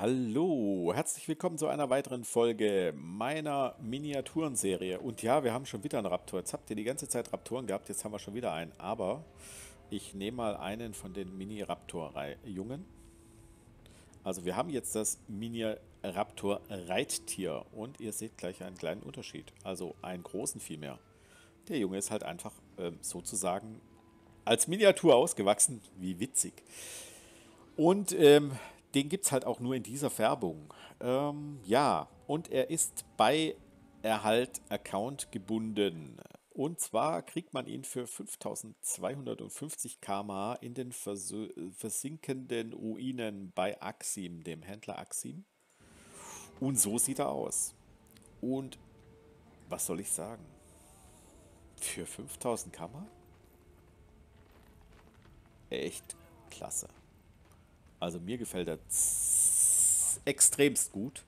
Hallo, herzlich willkommen zu einer weiteren Folge meiner Miniaturenserie. Und ja, wir haben schon wieder einen Raptor. Jetzt habt ihr die ganze Zeit Raptoren gehabt, jetzt haben wir schon wieder einen. Aber ich nehme mal einen von den Mini-Raptor-Jungen. Also wir haben jetzt das Mini-Raptor-Reittier und ihr seht gleich einen kleinen Unterschied. Also einen großen vielmehr. Der Junge ist halt einfach äh, sozusagen als Miniatur ausgewachsen. Wie witzig. Und ähm, den gibt es halt auch nur in dieser Färbung. Ähm, ja, und er ist bei Erhalt Account gebunden. Und zwar kriegt man ihn für 5250 km in den vers versinkenden Ruinen bei Axim, dem Händler Axim. Und so sieht er aus. Und was soll ich sagen? Für 5000 km? Echt klasse. Also mir gefällt er extremst gut.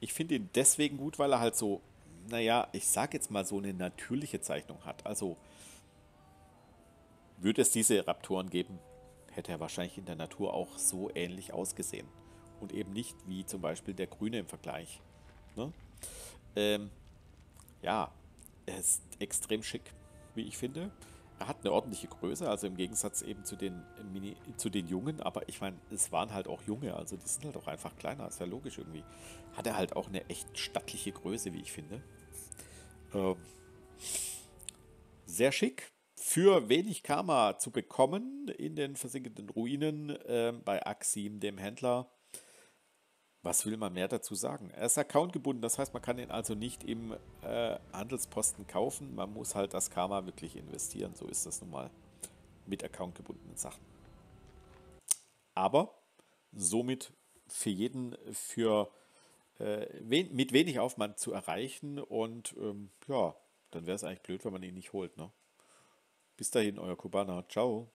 Ich finde ihn deswegen gut, weil er halt so, naja, ich sag jetzt mal so eine natürliche Zeichnung hat. Also würde es diese Raptoren geben, hätte er wahrscheinlich in der Natur auch so ähnlich ausgesehen. Und eben nicht wie zum Beispiel der Grüne im Vergleich. Ne? Ähm, ja, er ist extrem schick, wie ich finde. Er hat eine ordentliche Größe, also im Gegensatz eben zu den, Mini, zu den Jungen, aber ich meine, es waren halt auch Junge, also die sind halt auch einfach kleiner, ist ja logisch irgendwie. Hat er halt auch eine echt stattliche Größe, wie ich finde. Ähm, sehr schick, für wenig Karma zu bekommen in den versinkenden Ruinen äh, bei Axim, dem Händler. Was will man mehr dazu sagen? Er ist accountgebunden, das heißt, man kann ihn also nicht im äh, Handelsposten kaufen. Man muss halt das Karma wirklich investieren. So ist das nun mal mit accountgebundenen Sachen. Aber somit für jeden für äh, wen, mit wenig Aufwand zu erreichen. Und ähm, ja, dann wäre es eigentlich blöd, wenn man ihn nicht holt. Ne? Bis dahin, euer Kubaner. Ciao.